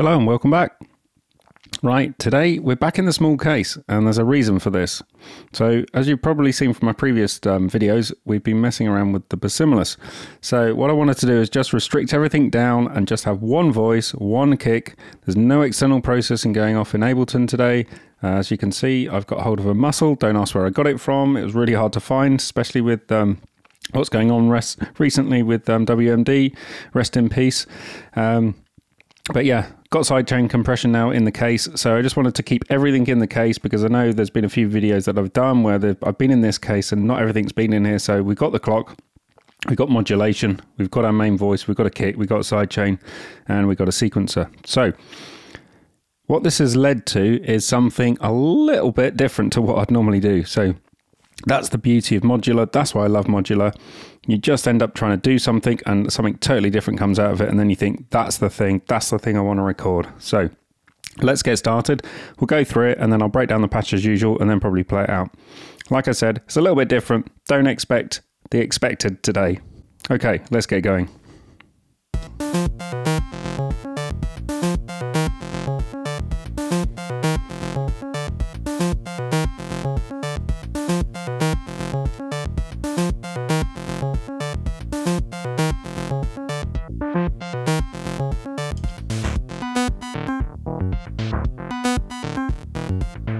Hello and welcome back. Right, today we're back in the small case, and there's a reason for this. So, as you've probably seen from my previous um, videos, we've been messing around with the Basimilus. So, what I wanted to do is just restrict everything down and just have one voice, one kick. There's no external processing going off in Ableton today. Uh, as you can see, I've got hold of a muscle. Don't ask where I got it from. It was really hard to find, especially with um, what's going on recently with um, WMD. Rest in peace. Um, but yeah, got sidechain compression now in the case. So I just wanted to keep everything in the case because I know there's been a few videos that I've done where I've been in this case and not everything's been in here. So we've got the clock. We've got modulation, we've got our main voice, we've got a kick, we've got a sidechain, and we've got a sequencer. So, what this has led to is something a little bit different to what I'd normally do. So, that's the beauty of modular. That's why I love modular. You just end up trying to do something and something totally different comes out of it. And then you think, that's the thing. That's the thing I want to record. So let's get started. We'll go through it and then I'll break down the patch as usual and then probably play it out. Like I said, it's a little bit different. Don't expect the expected today. Okay, let's get going. Música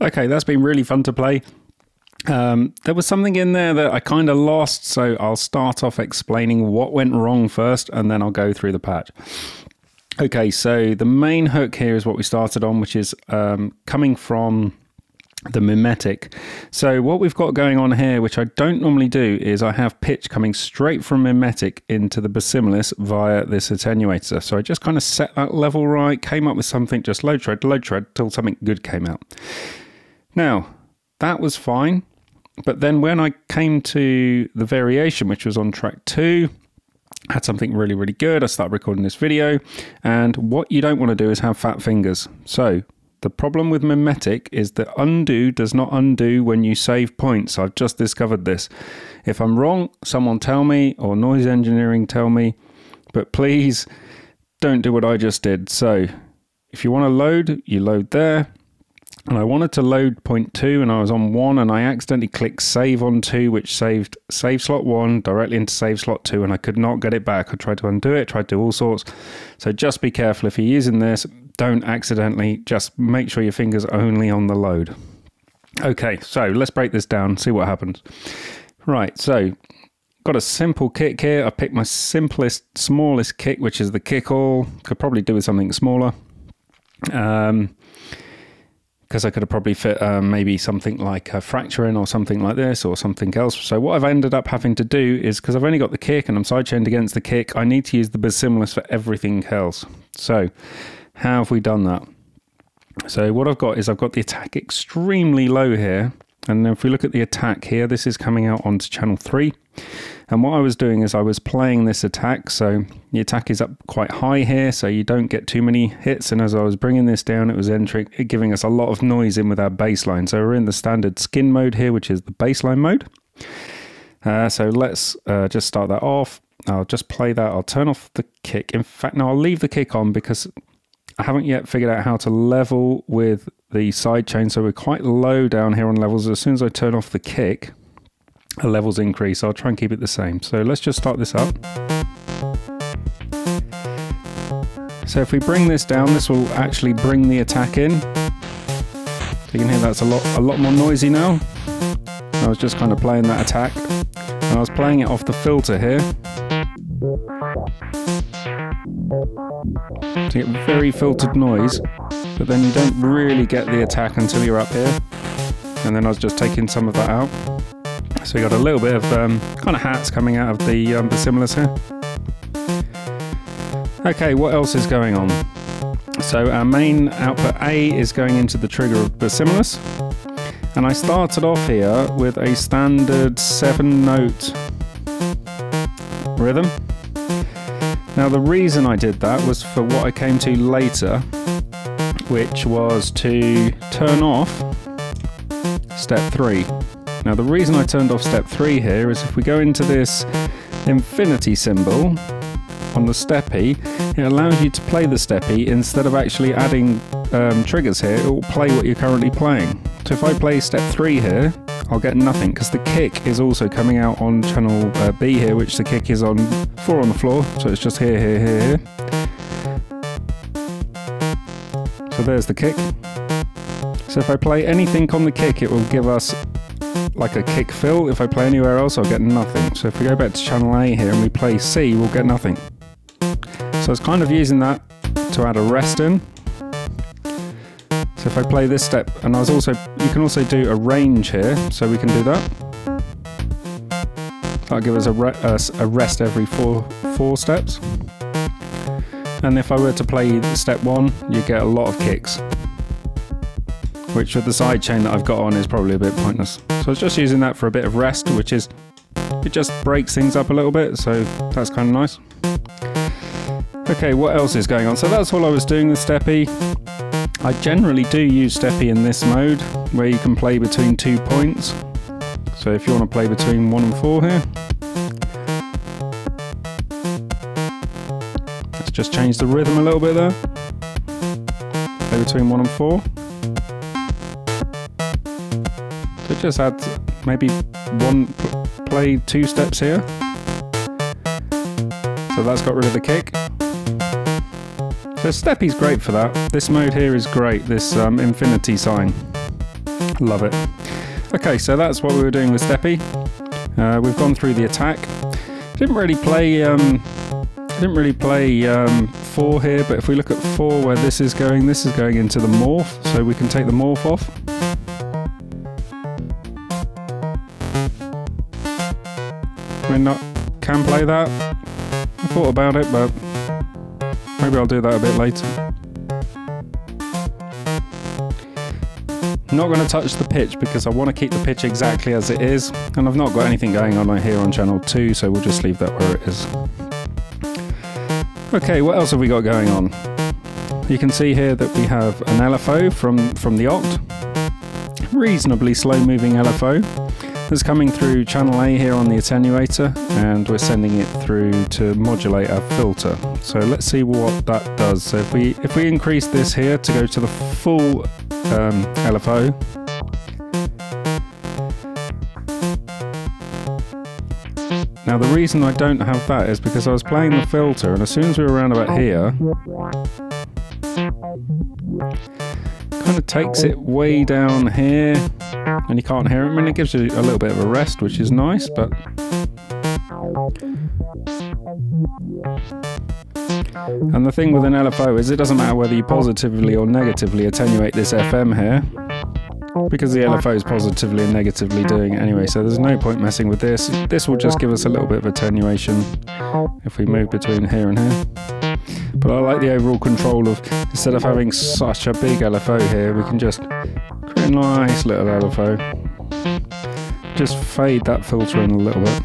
Okay, that's been really fun to play. Um, there was something in there that I kind of lost, so I'll start off explaining what went wrong first, and then I'll go through the patch. Okay, so the main hook here is what we started on, which is um, coming from the mimetic. So what we've got going on here, which I don't normally do, is I have pitch coming straight from mimetic into the Basimilus via this attenuator. So I just kind of set that level right, came up with something, just load shred, load shred, till something good came out. Now, that was fine. But then when I came to the variation, which was on track two, had something really, really good. I started recording this video. And what you don't want to do is have fat fingers. So the problem with mimetic is that undo does not undo when you save points. I've just discovered this. If I'm wrong, someone tell me or noise engineering tell me. But please don't do what I just did. So if you want to load, you load there and I wanted to load point two and I was on one and I accidentally clicked save on two which saved save slot one directly into save slot two and I could not get it back. I tried to undo it, tried to do all sorts. So just be careful if you're using this, don't accidentally, just make sure your finger's only on the load. Okay, so let's break this down, see what happens. Right, so got a simple kick here. I picked my simplest, smallest kick, which is the Kickall. Could probably do with something smaller. Um, because I could have probably fit um, maybe something like a fracturing or something like this or something else. So what I've ended up having to do is because I've only got the kick and I'm sidechained against the kick, I need to use the Basimilus for everything else. So how have we done that? So what I've got is I've got the attack extremely low here. And if we look at the attack here, this is coming out onto channel 3. And what I was doing is I was playing this attack. So the attack is up quite high here, so you don't get too many hits. And as I was bringing this down, it was entering, giving us a lot of noise in with our baseline. So we're in the standard skin mode here, which is the baseline mode. Uh, so let's uh, just start that off. I'll just play that. I'll turn off the kick. In fact, no, I'll leave the kick on because I haven't yet figured out how to level with the side chain. So we're quite low down here on levels. As soon as I turn off the kick, the levels increase. I'll try and keep it the same. So let's just start this up. So if we bring this down, this will actually bring the attack in. So you can hear that's a lot, a lot more noisy now. I was just kind of playing that attack. And I was playing it off the filter here. To get very filtered noise, but then you don't really get the attack until you're up here. And then I was just taking some of that out. So we got a little bit of um, kind of hats coming out of the um, Basimilus here. Okay, what else is going on? So our main output A is going into the trigger of Basimilus. And I started off here with a standard seven note rhythm. Now the reason I did that was for what I came to later, which was to turn off step three. Now the reason I turned off step 3 here is if we go into this infinity symbol on the steppy, it allows you to play the steppy instead of actually adding um, triggers here, it will play what you're currently playing. So if I play step 3 here, I'll get nothing because the kick is also coming out on channel uh, B here, which the kick is on 4 on the floor, so it's just here, here, here, here. So there's the kick. So if I play anything on the kick, it will give us like a kick fill. If I play anywhere else, I'll get nothing. So if we go back to channel A here and we play C, we'll get nothing. So it's kind of using that to add a rest in. So if I play this step, and I was also, you can also do a range here, so we can do that. That'll give us a, re a rest every four, four steps. and if I were to play step one, you get a lot of kicks. Which with the side chain that I've got on is probably a bit pointless. So I was just using that for a bit of rest, which is, it just breaks things up a little bit, so that's kind of nice. Okay, what else is going on? So that's all I was doing with Steppy. I generally do use Steppy in this mode, where you can play between two points. So if you want to play between one and four here, let's just change the rhythm a little bit there. Play between one and four. Just add maybe one play two steps here. So that's got rid of the kick. So Steppy's great for that. This mode here is great, this um, infinity sign. Love it. Okay, so that's what we were doing with Steppy. Uh, we've gone through the attack. Didn't really play um, didn't really play um, 4 here, but if we look at 4 where this is going, this is going into the morph, so we can take the morph off. Not can play that. I thought about it, but Maybe I'll do that a bit later. Not going to touch the pitch because I want to keep the pitch exactly as it is and I've not got anything going on here on channel 2 so we'll just leave that where it is. Okay, what else have we got going on? You can see here that we have an LFO from, from the Ochd, reasonably slow moving LFO that's coming through channel A here on the attenuator and we're sending it through to modulate our filter. So let's see what that does. So if we if we increase this here to go to the full um, LFO, Now the reason I don't have that is because I was playing the filter and as soon as we were around about here, kind of takes it way down here and you can't hear it. I mean, it gives you a little bit of a rest, which is nice, but. And the thing with an LFO is it doesn't matter whether you positively or negatively attenuate this FM here, because the LFO is positively and negatively doing it anyway, so there's no point messing with this. This will just give us a little bit of attenuation if we move between here and here. But I like the overall control of, instead of having such a big LFO here, we can just nice little LFO. Just fade that filter in a little bit.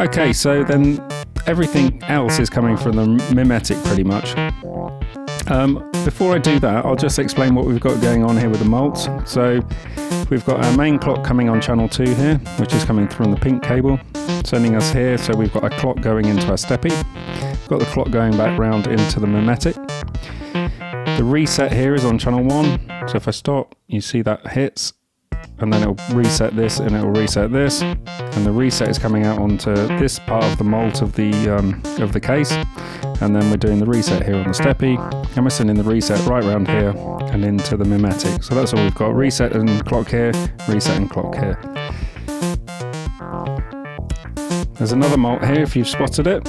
Okay, so then everything else is coming from the mimetic pretty much. Um, before I do that, I'll just explain what we've got going on here with the mult. So we've got our main clock coming on channel 2 here, which is coming on the pink cable, sending us here. So we've got a clock going into our steppy. Got the clock going back round into the mimetic. The reset here is on channel 1. So if I stop, you see that hits and then it'll reset this and it'll reset this. And the reset is coming out onto this part of the mult of the um, of the case. And then we're doing the reset here on the steppy. And we're sending the reset right around here and into the mimetic. So that's all we've got. Reset and clock here reset and clock here. There's another mult here if you've spotted it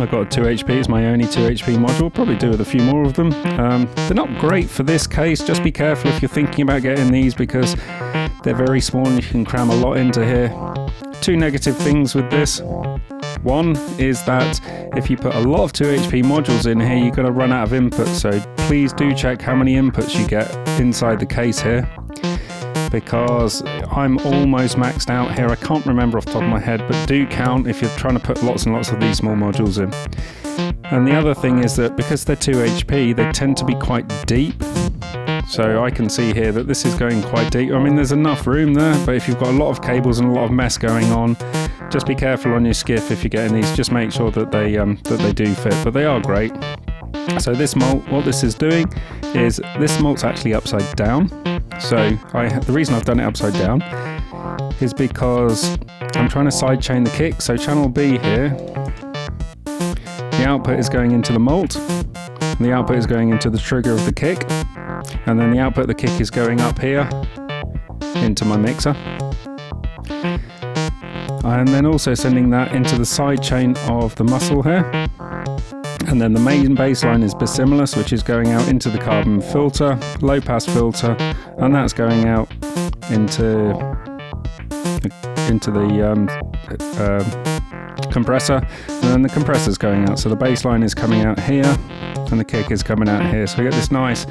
I've got a 2 HP, it's my only 2 HP module, probably do with a few more of them. Um, they're not great for this case, just be careful if you're thinking about getting these because they're very small and you can cram a lot into here. Two negative things with this. One is that if you put a lot of 2 HP modules in here, you're going to run out of input, so please do check how many inputs you get inside the case here because I'm almost maxed out here. I can't remember off the top of my head, but do count if you're trying to put lots and lots of these small modules in. And the other thing is that because they're 2 HP, they tend to be quite deep. So I can see here that this is going quite deep. I mean, there's enough room there, but if you've got a lot of cables and a lot of mess going on, just be careful on your skiff if you're getting these. Just make sure that they um, that they do fit. But they are great. So this mult, what this is doing is this mult's actually upside down. So I, the reason I've done it upside down is because I'm trying to sidechain the kick. So channel B here, the output is going into the mult, and the output is going into the trigger of the kick, and then the output of the kick is going up here into my mixer. And then also sending that into the side chain of the muscle here. And then the main baseline is Basimilus, which is going out into the C4RBN filter, low pass filter, and that's going out into into the um, uh, compressor, and then the compressor is going out. So the bass line is coming out here, and the kick is coming out here. So we get this nice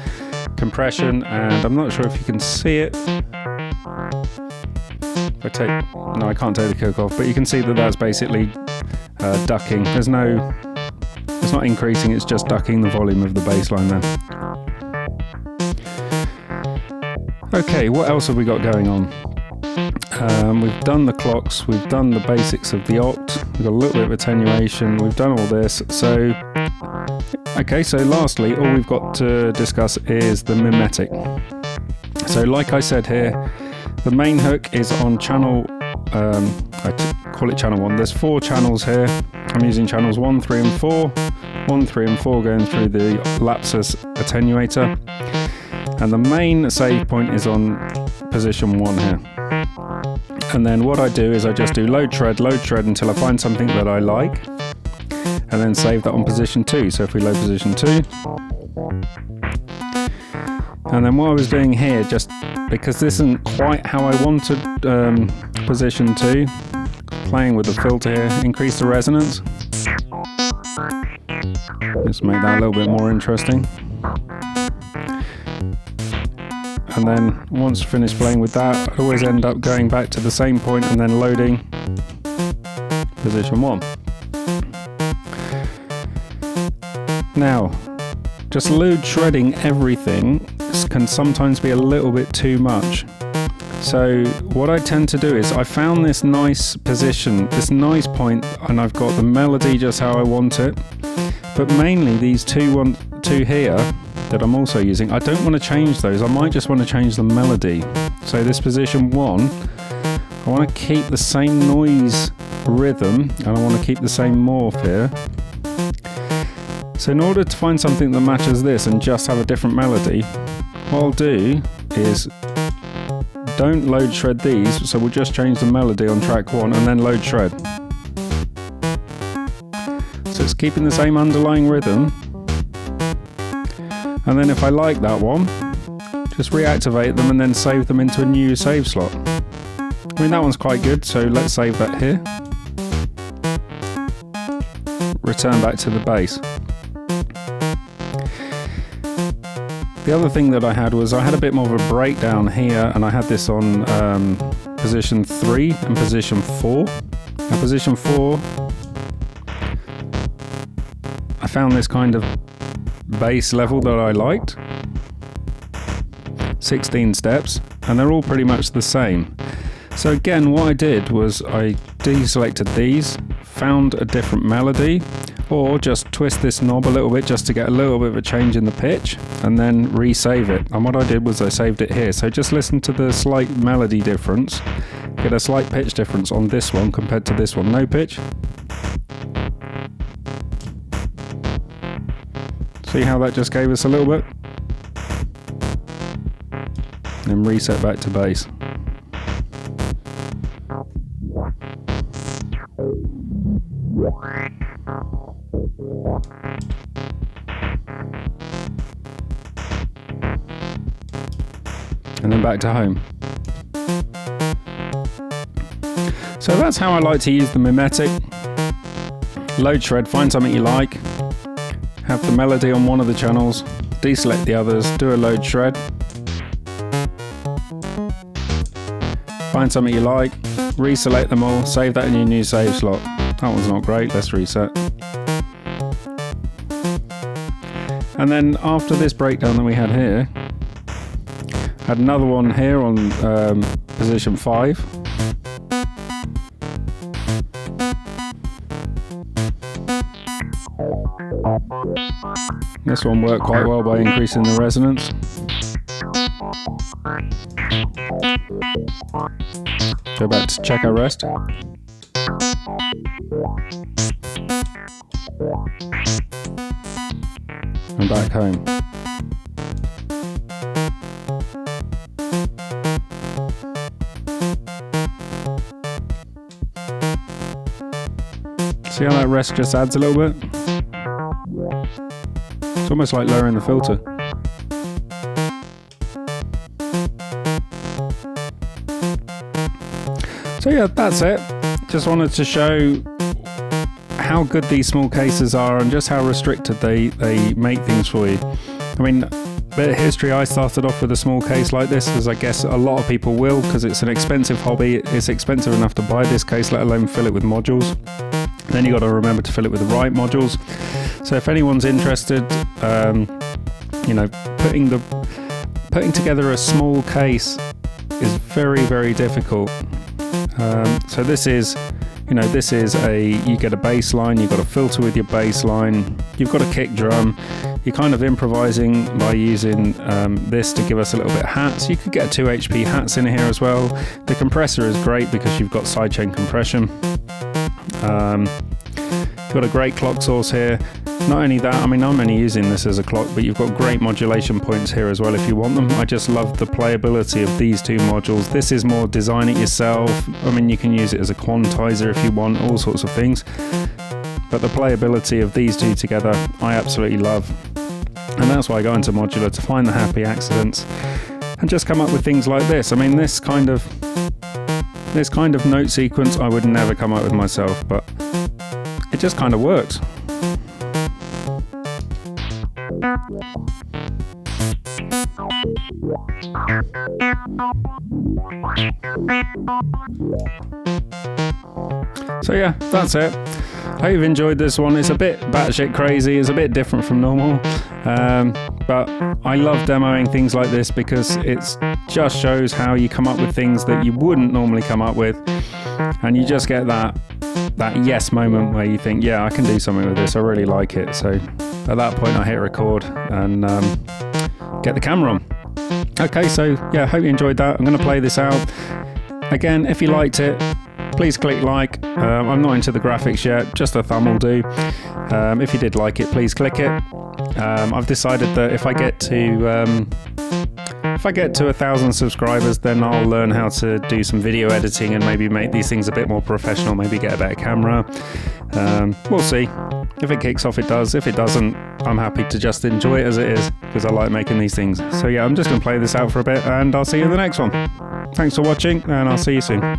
compression, and I'm not sure if you can see it. I take, no, I can't take the kick off, but you can see that that's basically uh, ducking. There's no, it's not increasing, it's just ducking the volume of the bass line there. Okay, what else have we got going on? Um, we've done the clocks, we've done the basics of the Ochd, we've got a little bit of attenuation, we've done all this. So, okay, so lastly, all we've got to discuss is the mimetic. So, like I said here, the main hook is on channel, um, I call it channel one. There's four channels here. I'm using channels one, three, and four. One, three, and four going through the Lapsus attenuator. And the main save point is on position one here. And then what I do is I just do load shred, load shred until I find something that I like, and then save that on position two. So if we load position two, and then what I was doing here, just because this isn't quite how I wanted um, position two, playing with the filter here, increase the resonance. Just make that a little bit more interesting and then once finished playing with that I always end up going back to the same point and then loading position 1. Now just load shredding everything can sometimes be a little bit too much so what I tend to do is I found this nice position, this nice point, and I've got the melody just how I want it. But mainly these two one two here that I'm also using, I don't want to change those. I might just want to change the melody. So this position one, I want to keep the same noise rhythm and I want to keep the same morph here. So in order to find something that matches this and just have a different melody, what I'll do is don't load shred these, so we'll just change the melody on track one and then load shred. It's keeping the same underlying rhythm, and then if I like that one, just reactivate them and then save them into a new save slot. I mean, that one's quite good, so let's save that here. Return back to the bass. The other thing that I had was I had a bit more of a breakdown here, and I had this on um, position 3 and position 4. Now, position 4, found this kind of bass level that I liked. 16 steps, and they're all pretty much the same. So again, what I did was I deselected these, found a different melody, or just twist this knob a little bit just to get a little bit of a change in the pitch, and then resave it. And what I did was I saved it here. So just listen to the slight melody difference, get a slight pitch difference on this one compared to this one. No pitch, See how that just gave us a little bit? And reset back to base. And then back to home. So that's how I like to use the mimetic. Load shred, find something you like, have the melody on one of the channels, deselect the others, do a load shred. Find something you like, reselect them all, save that in your new save slot. That one's not great, let's reset. And then after this breakdown that we had here, had another one here on um, position 5 This one worked quite well by increasing the resonance. Go back to check our rest. And back home. See how that rest just adds a little bit? Almost like lowering the filter. So yeah, that's it. Just wanted to show how good these small cases are and just how restricted they, they make things for you. I mean, bit of history, I started off with a small case like this, as I guess a lot of people will, because it's an expensive hobby. It's expensive enough to buy this case, let alone fill it with modules. Then you've got to remember to fill it with the right modules. So if anyone's interested, um, you know, putting the putting together a small case is very very difficult. Um, so this is you know this is a you get a bass line you've got a filter with your bass line you've got a kick drum you're kind of improvising by using um, this to give us a little bit of hats you could get 2 hp hats in here as well the compressor is great because you've got sidechain compression um, got a great clock source here not only that, I mean, I'm only using this as a clock, but you've got great modulation points here as well if you want them. I just love the playability of these two modules. This is more design it yourself. I mean, you can use it as a quantizer if you want, all sorts of things. But the playability of these two together, I absolutely love. And that's why I go into modular to find the happy accidents and just come up with things like this. I mean, this kind of this kind of note sequence I would never come up with myself, but it just kind of works. So yeah, that's it. I hope you've enjoyed this one. It's a bit batshit crazy. It's a bit different from normal, um, but I love demoing things like this because it just shows how you come up with things that you wouldn't normally come up with, and you just get that that yes moment where you think, yeah, I can do something with this. I really like it. So at that point, I hit record and um, get the camera on. Okay, so yeah, I hope you enjoyed that. I'm going to play this out. Again, if you liked it, please click like. Um, I'm not into the graphics yet, just a thumb will do. Um, if you did like it, please click it. Um, I've decided that if I get to um, if I get to a thousand subscribers, then I'll learn how to do some video editing and maybe make these things a bit more professional. Maybe get a better camera. Um, we'll see. If it kicks off, it does. If it doesn't, I'm happy to just enjoy it as it is because I like making these things. So yeah, I'm just going to play this out for a bit and I'll see you in the next one. Thanks for watching and I'll see you soon.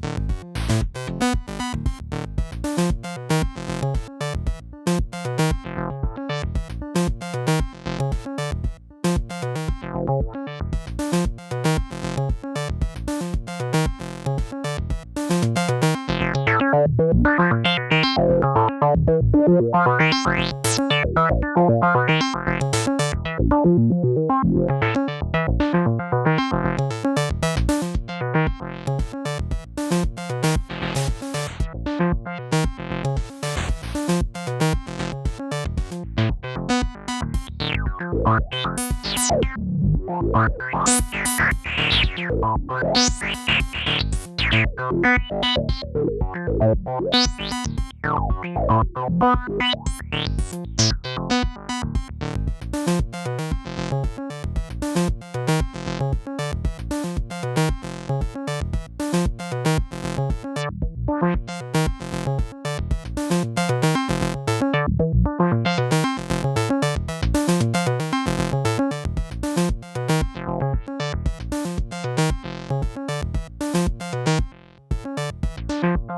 Thank you.